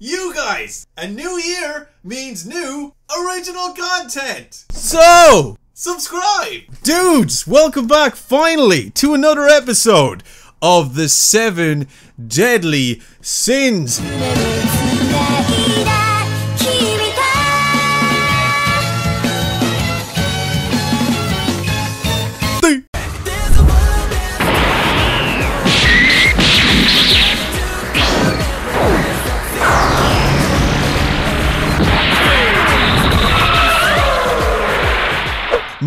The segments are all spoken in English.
You guys! A new year means new original content! So, Subscribe! dudes, welcome back finally to another episode of the seven deadly sins.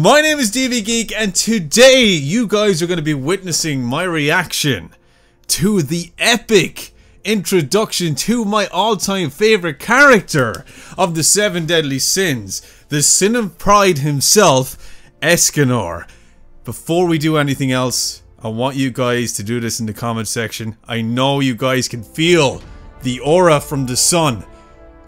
My name is DeeBee Geek, and today you guys are going to be witnessing my reaction to the epic introduction to my all-time favorite character of the Seven Deadly Sins, the Sin of Pride himself, Escanor. Before we do anything else, I want you guys to do this in the comment section. I know you guys can feel the aura from the sun.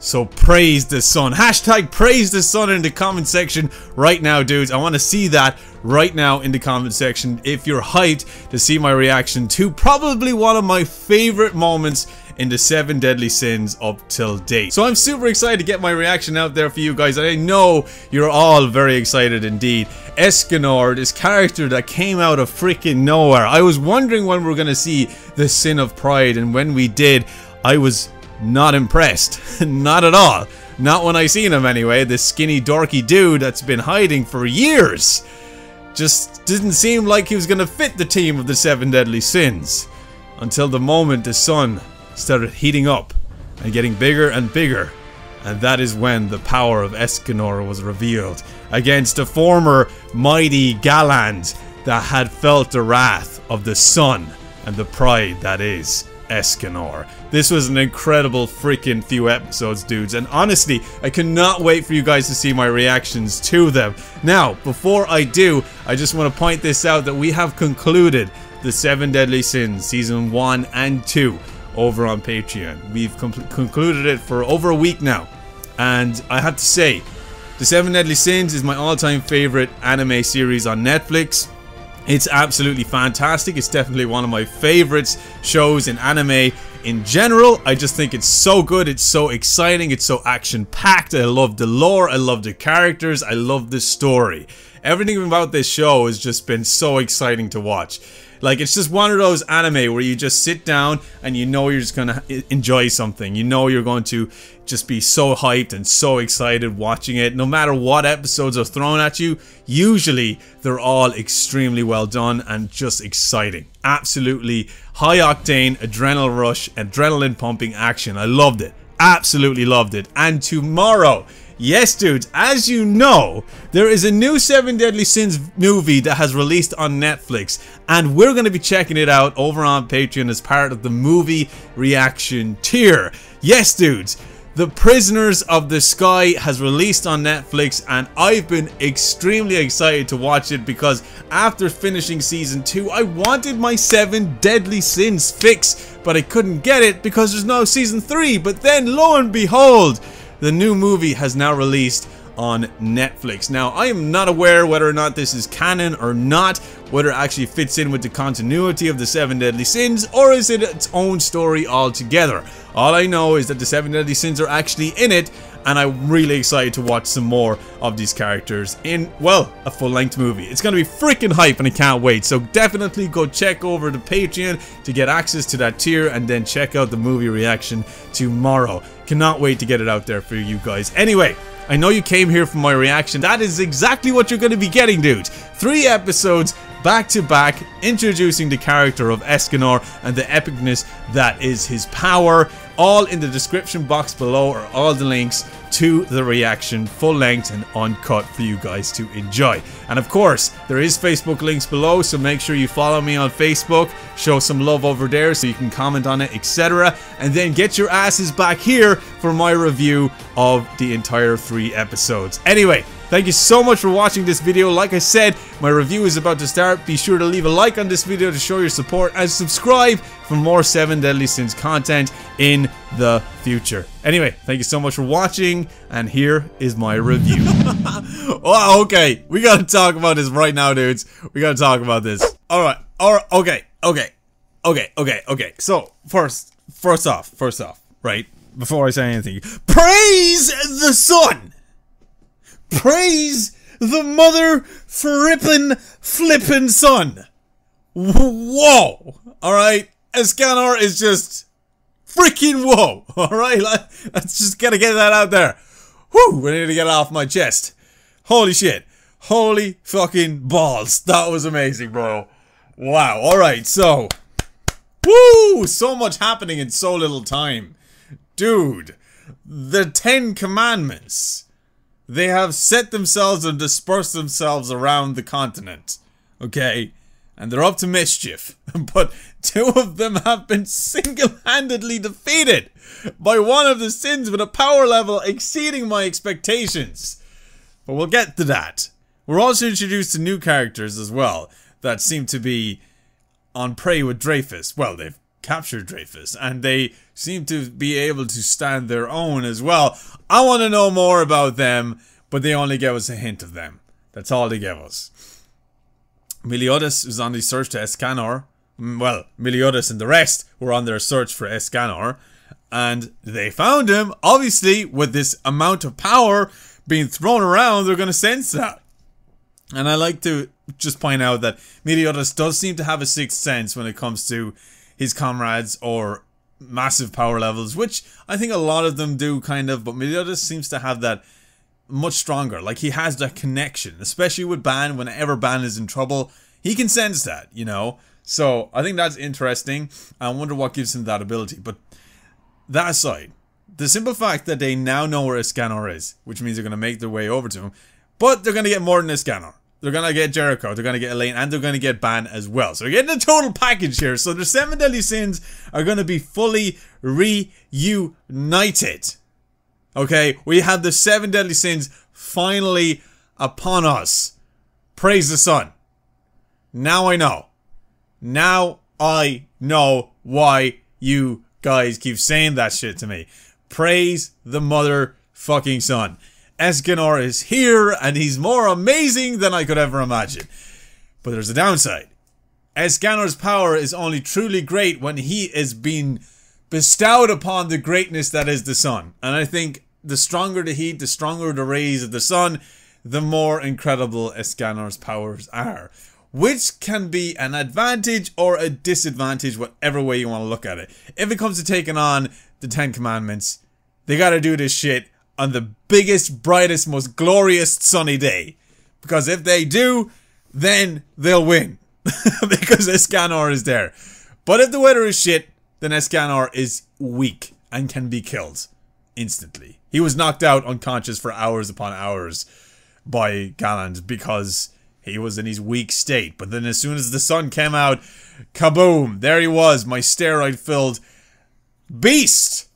So praise the sun. Hashtag praise the sun in the comment section right now, dudes. I want to see that right now in the comment section. If you're hyped to see my reaction to probably one of my favorite moments in the seven deadly sins up till date. So I'm super excited to get my reaction out there for you guys. I know you're all very excited indeed. Escanor, this character that came out of freaking nowhere. I was wondering when we are going to see the sin of pride. And when we did, I was not impressed. not at all. Not when I seen him anyway. This skinny dorky dude that's been hiding for years. Just didn't seem like he was gonna fit the team of the seven deadly sins. Until the moment the sun started heating up and getting bigger and bigger. And that is when the power of Escanor was revealed against a former mighty Galand that had felt the wrath of the sun and the pride that is Escanor. This was an incredible freaking few episodes, dudes, and honestly, I cannot wait for you guys to see my reactions to them. Now, before I do, I just want to point this out that we have concluded the Seven Deadly Sins Season 1 and 2 over on Patreon. We've concluded it for over a week now, and I have to say, The Seven Deadly Sins is my all-time favorite anime series on Netflix. It's absolutely fantastic. It's definitely one of my favorites shows in anime in general. I just think it's so good. It's so exciting. It's so action packed. I love the lore. I love the characters. I love the story. Everything about this show has just been so exciting to watch. Like, it's just one of those anime where you just sit down and you know you're just gonna enjoy something. You know you're going to just be so hyped and so excited watching it. No matter what episodes are thrown at you, usually they're all extremely well done and just exciting. Absolutely high octane, adrenaline rush, adrenaline pumping action. I loved it. Absolutely loved it. And tomorrow, Yes, dudes, as you know, there is a new Seven Deadly Sins movie that has released on Netflix, and we're going to be checking it out over on Patreon as part of the movie reaction tier. Yes, dudes, The Prisoners of the Sky has released on Netflix, and I've been extremely excited to watch it because after finishing season 2, I wanted my 7 Deadly Sins fix, but I couldn't get it because there's no season 3. But then, lo and behold, the new movie has now released on Netflix. Now, I am not aware whether or not this is canon or not, whether it actually fits in with the continuity of the Seven Deadly Sins, or is it its own story altogether. All I know is that the Seven Deadly Sins are actually in it, and I'm really excited to watch some more of these characters in, well, a full-length movie. It's gonna be freaking hype and I can't wait, so definitely go check over the Patreon to get access to that tier and then check out the movie reaction tomorrow. Cannot wait to get it out there for you guys. Anyway, I know you came here for my reaction. That is exactly what you're going to be getting, dudes. Three episodes back to back introducing the character of Escanor and the epicness that is his power. All in the description box below are all the links to the reaction, full length and uncut for you guys to enjoy. And of course, there is Facebook links below, so make sure you follow me on Facebook, show some love over there so you can comment on it, etc. And then get your asses back here for my review of the entire three episodes. Anyway, Thank you so much for watching this video. Like I said, my review is about to start. Be sure to leave a like on this video to show your support and subscribe for more 7 Deadly Sins content in the future. Anyway, thank you so much for watching, and here is my review. oh, okay, we gotta talk about this right now, dudes. We gotta talk about this. Alright, alright, okay, okay, okay, okay, okay. So, first, first off, first off, right? before I say anything. Praise the sun! Praise the mother frippin' flippin' sun. Whoa! Alright? Escanor is just freaking whoa! Alright? Let's just gotta get that out there. Whew! I need to get it off my chest. Holy shit. Holy fucking balls. That was amazing, bro. Wow. Alright, so. Woo! So much happening in so little time. Dude, the Ten Commandments. They have set themselves and dispersed themselves around the continent. Okay? And they're up to mischief. But two of them have been single handedly defeated by one of the sins with a power level exceeding my expectations. But we'll get to that. We're also introduced to new characters as well that seem to be on prey with Dreyfus. Well, they've captured Dreyfus and they seem to be able to stand their own as well. I want to know more about them, but they only gave us a hint of them. That's all they gave us. Meliodas was on the search to Escanor. Mm, Well, Meliodas and the rest were on their search for Escanor. And they found him. Obviously, with this amount of power being thrown around, they're going to sense that. And I like to just point out that Meliodas does seem to have a sixth sense when it comes to his comrades or massive power levels, which I think a lot of them do kind of, but Meliodas seems to have that much stronger. Like he has that connection, especially with Ban. Whenever Ban is in trouble, he can sense that, you know. So I think that's interesting. I wonder what gives him that ability. But that aside, the simple fact that they now know where Escanor is, which means they're going to make their way over to him, but they're going to get more than Escanor. They're going to get Jericho, they're going to get Elaine, and they're going to get Ban as well. So you're getting a total package here. So the seven deadly sins are going to be fully reunited. Okay, we have the seven deadly sins finally upon us. Praise the sun. Now I know. Now I know why you guys keep saying that shit to me. Praise the mother fucking sun. Escanor is here and he's more amazing than I could ever imagine. But there's a downside. Escanor's power is only truly great when he is being bestowed upon the greatness that is the sun. And I think the stronger the heat, the stronger the rays of the sun, the more incredible Escanor's powers are. Which can be an advantage or a disadvantage, whatever way you want to look at it. If it comes to taking on the Ten Commandments, they gotta do this shit on the biggest, brightest, most glorious sunny day. Because if they do, then they'll win. because Escanor is there. But if the weather is shit, then Escanor is weak and can be killed instantly. He was knocked out unconscious for hours upon hours by Galand because he was in his weak state. But then as soon as the sun came out, kaboom, there he was, my steroid filled beast.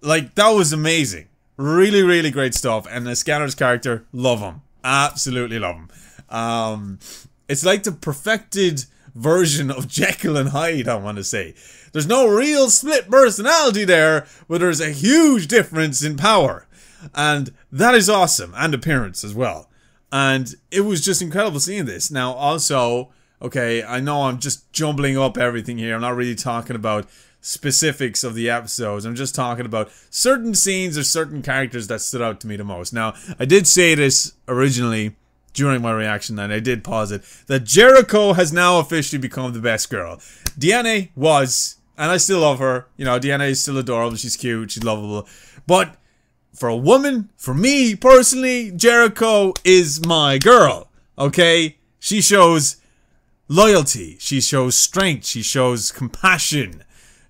Like that was amazing. Really, really great stuff. And the Escanor's character, love him. Absolutely love him. Um, it's like the perfected version of Jekyll and Hyde, I want to say. There's no real split personality there, but there's a huge difference in power. And that is awesome. And appearance as well. And it was just incredible seeing this. Now, also, okay, I know I'm just jumbling up everything here. I'm not really talking about specifics of the episodes. I'm just talking about certain scenes or certain characters that stood out to me the most. Now, I did say this originally during my reaction, and I did pause it, that Jericho has now officially become the best girl. Diane was, and I still love her. You know, Diane is still adorable. She's cute. She's lovable. But for a woman, for me personally, Jericho is my girl. Okay? She shows loyalty. She shows strength. She shows compassion.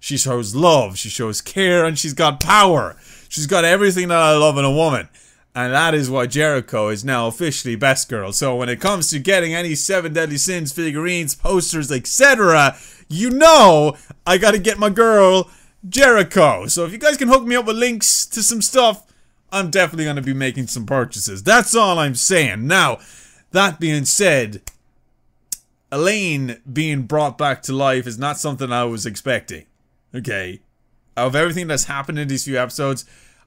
She shows love. She shows care. And she's got power. She's got everything that I love in a woman. And that is why Jericho is now officially best girl. So when it comes to getting any Seven Deadly Sins figurines, posters, etc., you know I gotta get my girl Jericho. So if you guys can hook me up with links to some stuff, I'm definitely gonna be making some purchases. That's all I'm saying. Now, that being said, Elaine being brought back to life is not something I was expecting. Okay. Of everything that's happened in these few episodes,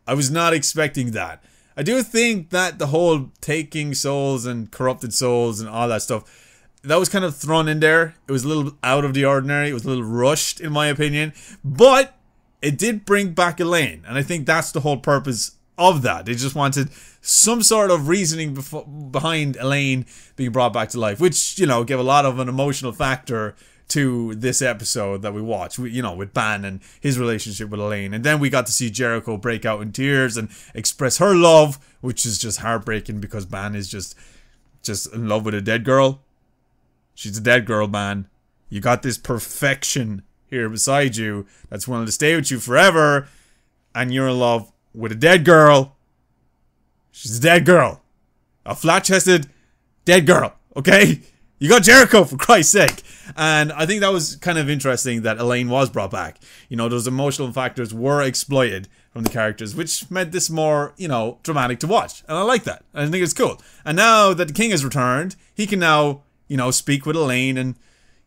I was not expecting that. I do think that the whole taking souls and corrupted souls and all that stuff, that was kind of thrown in there. It was a little out of the ordinary. It was a little rushed, in my opinion. But it did bring back Elaine, and I think that's the whole purpose of that. They just wanted some sort of reasoning behind Elaine being brought back to life, which you know gave a lot of an emotional factor to this episode that we watched. We, you know, with Ban and his relationship with Elaine, and then we got to see Jericho break out in tears and express her love, which is just heartbreaking because Ban is just just in love with a dead girl. She's a dead girl, man. You got this perfection here beside you that's willing to stay with you forever, and you're in love with a dead girl. She's a dead girl. A flat chested dead girl, okay? You got Jericho for Christ's sake. And I think that was kind of interesting that Elaine was brought back. You know, those emotional factors were exploited from the characters, which made this more, you know, dramatic to watch. And I like that. I think it's cool. And now that the king has returned, he can now, you know, speak with Elaine and,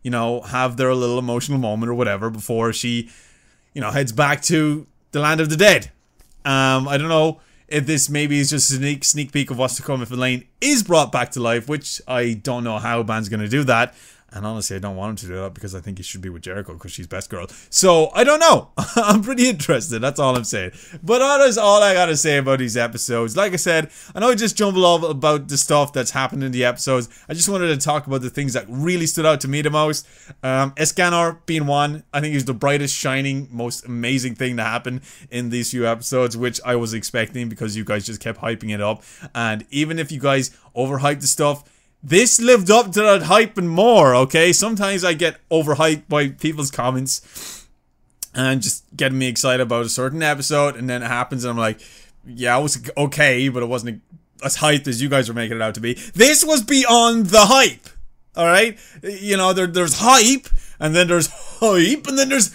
you know, have their little emotional moment or whatever before she, you know, heads back to the land of the dead. Um, I don't know if this maybe is just a sneak sneak peek of what's to come if Elaine is brought back to life, which I don't know how Ban's gonna do that. And honestly, I don't want him to do that because I think he should be with Jericho because she's best girl. So I don't know. I'm pretty interested. That's all I'm saying. But that is all I gotta say about these episodes. Like I said, I know I just jumbled all about the stuff that's happened in the episodes. I just wanted to talk about the things that really stood out to me the most. Um, Escanor being one, I think he's the brightest, shining, most amazing thing to happen in these few episodes, which I was expecting because you guys just kept hyping it up. And even if you guys overhyped the stuff, this lived up to that hype and more, okay? Sometimes I get overhyped by people's comments and just getting me excited about a certain episode, and then it happens, and I'm like, yeah, it was okay, but it wasn't as hyped as you guys were making it out to be. This was beyond the hype, alright? You know, there, there's hype, and then there's hype, and then there's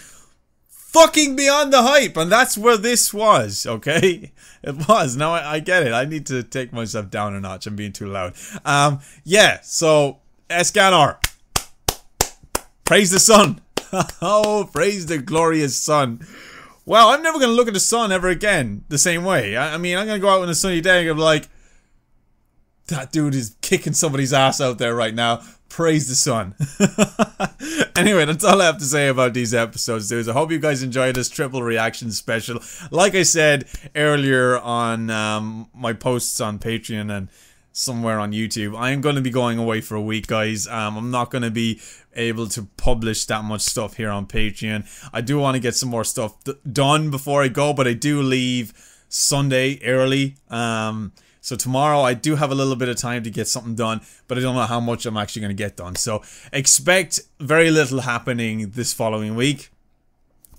fucking beyond the hype, and that's where this was, okay? It was. Now I, I get it. I need to take myself down a notch. I'm being too loud. Um, yeah, so Escanor. Praise the sun. oh, praise the glorious sun. Well, I'm never going to look at the sun ever again the same way. I, I mean, I'm going to go out on a sunny day and be like, that dude is kicking somebody's ass out there right now. Praise the sun. anyway, that's all I have to say about these episodes, dudes. I hope you guys enjoyed this triple reaction special. Like I said earlier on um, my posts on Patreon and somewhere on YouTube, I am going to be going away for a week, guys. Um, I'm not going to be able to publish that much stuff here on Patreon. I do want to get some more stuff done before I go, but I do leave Sunday early. Um, so tomorrow I do have a little bit of time to get something done, but I don't know how much I'm actually going to get done. So expect very little happening this following week.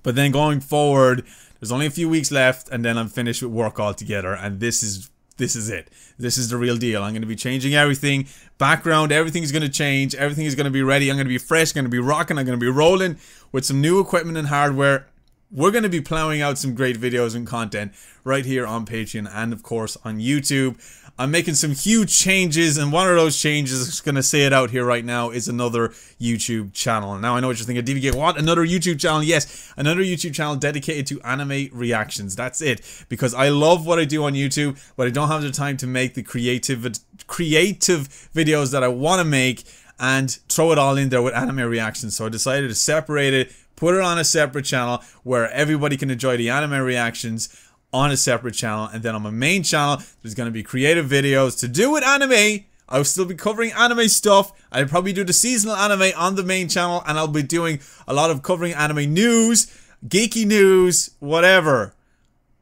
But then going forward, there's only a few weeks left, and then I'm finished with work altogether. And this is this is it. This is the real deal. I'm going to be changing everything. Background, everything's going to change. Everything is going to be ready. I'm going to be fresh. going to be rocking. I'm going to be rolling with some new equipment and hardware we're going to be plowing out some great videos and content right here on Patreon and of course on YouTube. I'm making some huge changes and one of those changes, just going to say it out here right now, is another YouTube channel. Now I know what you're thinking, DVG, what? Another YouTube channel? Yes, another YouTube channel dedicated to anime reactions. That's it. Because I love what I do on YouTube, but I don't have the time to make the creative, creative videos that I want to make and throw it all in there with anime reactions. So I decided to separate it put it on a separate channel where everybody can enjoy the anime reactions on a separate channel. And then on my main channel, there's going to be creative videos to do with anime. I'll still be covering anime stuff. I'll probably do the seasonal anime on the main channel, and I'll be doing a lot of covering anime news, geeky news, whatever.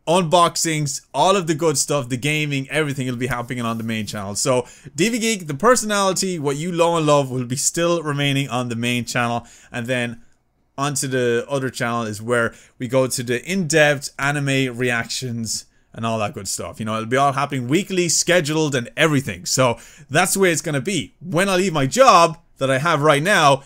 Unboxings, all of the good stuff, the gaming, everything will be happening on the main channel. So, DeeBee Geek, the personality, what you know and love, will be still remaining on the main channel. And then onto the other channel is where we go to the in-depth anime reactions and all that good stuff. You know, it'll be all happening weekly, scheduled, and everything. So that's the way it's going to be. When I leave my job that I have right now,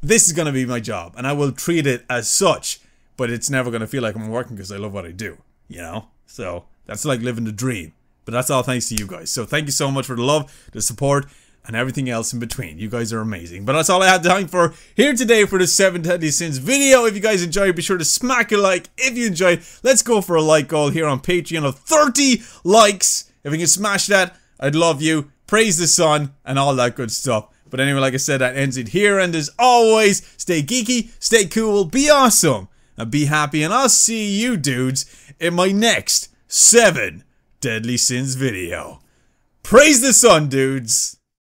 this is going to be my job, and I will treat it as such. But it's never going to feel like I'm working because I love what I do. You know, so that's like living the dream. But that's all thanks to you guys. So thank you so much for the love, the support, and everything else in between. You guys are amazing. But that's all I have time for here today for the 7 Deadly Sins video. If you guys enjoyed, be sure to smack a like. If you enjoyed, let's go for a like goal here on Patreon of 30 likes. If we can smash that, I'd love you. Praise the sun and all that good stuff. But anyway, like I said, that ends it here. And as always, stay geeky, stay cool, be awesome. and be happy. And I'll see you dudes in my next 7 Deadly Sins video. Praise the sun, dudes!